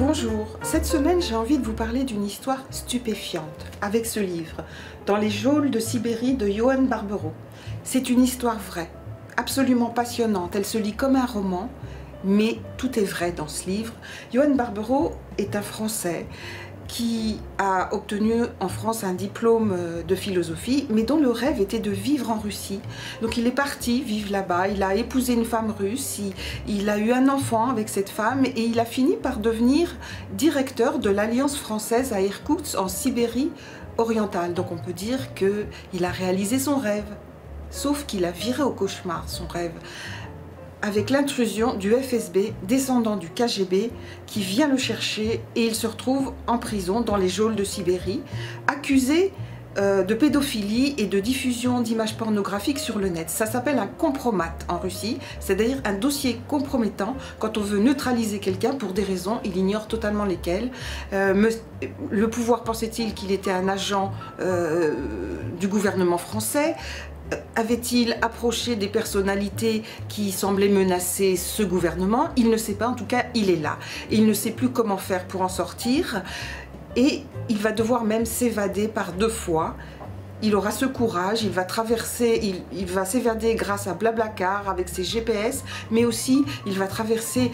Bonjour, cette semaine j'ai envie de vous parler d'une histoire stupéfiante avec ce livre, Dans les geôles de Sibérie de Johan Barbero. C'est une histoire vraie, absolument passionnante, elle se lit comme un roman, mais tout est vrai dans ce livre. Johan Barbero est un Français qui a obtenu en France un diplôme euh, de philosophie, mais dont le rêve était de vivre en Russie. Donc il est parti vivre là-bas, il a épousé une femme russe, il, a eu un enfant avec cette femme et il a fini par devenir directeur de l'Alliance française à Irkoutsk en Sibérie orientale. Donc on peut dire qu'il a réalisé son rêve. Sauf qu'il a viré au cauchemar son rêve avec l'intrusion du FSB, descendant du KGB, qui vient le chercher et il se retrouve en prison dans les geôles de Sibérie, accusé euh, de pédophilie et de diffusion d'images pornographiques sur le net. Ça s'appelle un compromat en Russie, c'est-à-dire un dossier compromettant quand on veut neutraliser quelqu'un pour des raisons, il ignore totalement lesquelles. Euh, le pouvoir pensait-il qu'il était un agent euh, du gouvernement français? Avait-il approché des personnalités qui semblaient menacer ce gouvernement? Il ne sait pas, en tout cas, il est là. Il ne sait plus comment faire pour en sortir et il va devoir même s'évader par deux fois il aura ce courage, il va traverser, il, va s'évader grâce à Blablacar avec ses GPS, mais aussi il va traverser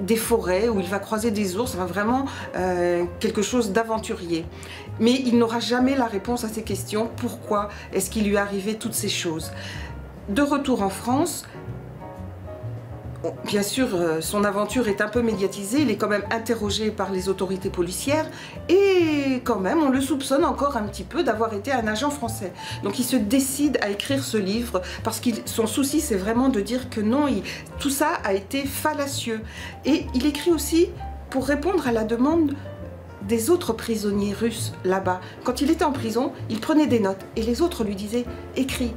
des forêts où il va croiser des ours, va vraiment euh, quelque chose d'aventurier. Mais il n'aura jamais la réponse à ces questions. Pourquoi est-ce qu'il lui est arrivé toutes ces choses? De retour en France, bien sûr, euh, son aventure est un peu médiatisée, il est quand même interrogé par les autorités policières et quand même on le soupçonne encore un petit peu d'avoir été un agent français. Donc il se décide à écrire ce livre parce que son souci c'est vraiment de dire que non, tout ça a été fallacieux. Et il écrit aussi pour répondre à la demande des autres prisonniers russes là-bas. Quand il était en prison, il prenait des notes et les autres lui disaient écris,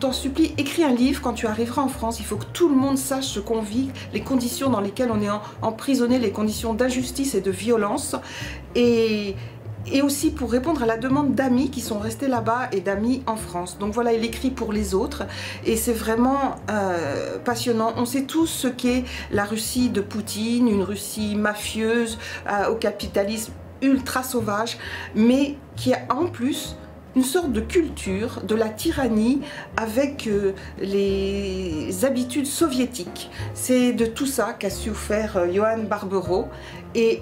t'en supplie, écris un livre quand tu arriveras en France. Il faut que tout le monde sache ce qu'on vit, les conditions dans lesquelles on est emprisonné, les conditions d'injustice et de violence. Et, aussi pour répondre à la demande d'amis qui sont restés là-bas et d'amis en France. Donc voilà, il écrit pour les autres et c'est vraiment euh, passionnant. On sait tous ce qu'est la Russie de Poutine, une Russie mafieuse, euh, au capitalisme ultra sauvage, mais qui a en plus une sorte de culture de la tyrannie avec euh, les habitudes soviétiques. C'est de tout ça qu'a su faire euh, Johan Barbero. Et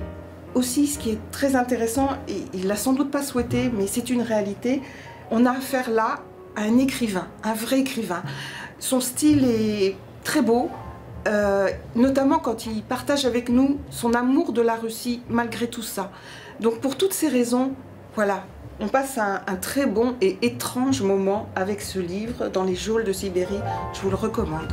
aussi, ce qui est très intéressant, et il l'a sans doute pas souhaité, mais c'est une réalité, on a affaire là à un écrivain, un vrai écrivain. Son style est très beau, euh, notamment quand il partage avec nous son amour de la Russie malgré tout ça. Donc pour toutes ces raisons, voilà, on passe un, très bon et étrange moment avec ce livre dans les geôles de Sibérie. Je vous le recommande.